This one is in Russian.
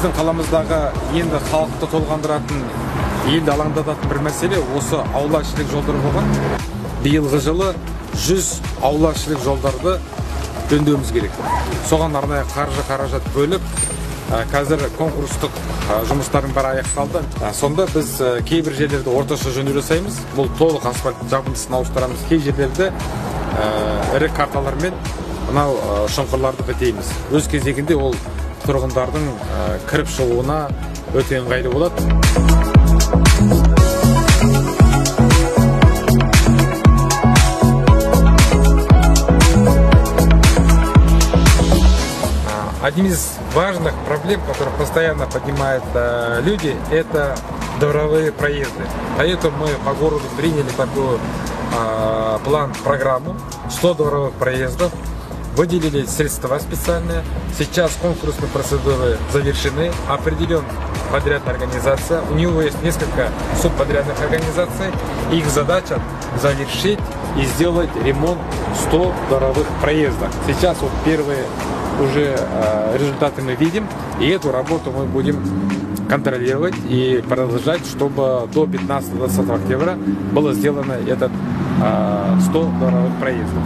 біздің қаламыздағы енді халықты толғандыратын елді алаңдататын бір мәселе осы аула ішілік жолдар болған. Биылғы жылы 100 аула ішілік жолдарды жөндеуіміз керек. Соған арнайы қаржы қаражат бөліп қазір конкурстық жұмыстардың бәрі аяқталды. Сонда біз кейбір жерлерде орташа жөндеу жасаймыз. Бұл толық асфальт жабындысын ауыстырамыз. Кей жерлерде ә, ірі карталармен мынау шұңқырларды бітейміз. Өз кезегінде ол тұрғындардың ә, кіріп шығуына өте ыңғайлы болады А, Одним из важных проблем, которые постоянно поднимают э, люди, это дворовые проезды. Поэтому мы по городу приняли такую э, план, программу 100 дворовых проездов, выделили средства специальные. Сейчас конкурсные процедуры завершены, определен подрядная организация. У него есть несколько субподрядных организаций. Их задача завершить и сделать ремонт 100 дворовых проездов. Сейчас вот первые уже э, результаты мы видим, и эту работу мы будем контролировать и продолжать, чтобы до 15-20 октября было сделано этот э, 100 дворовых проездов.